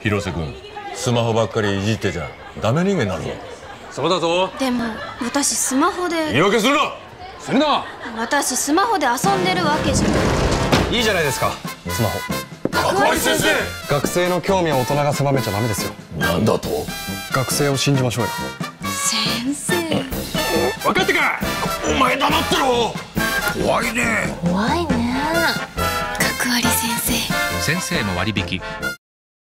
広瀬君スマホばっかりいじってちゃダメ人間になるぞ。そうだぞ。でも私スマホで言い訳するな！するな！私スマホで遊んでるわけじゃ。いいじゃないですか。スマホ。学割先生！学生の興味を大人が狭めちゃダメですよ。なんだと？学生を信じましょうよ。先生。分かってかお前黙ってろ！怖いね。怖いね角割先生。先生も割引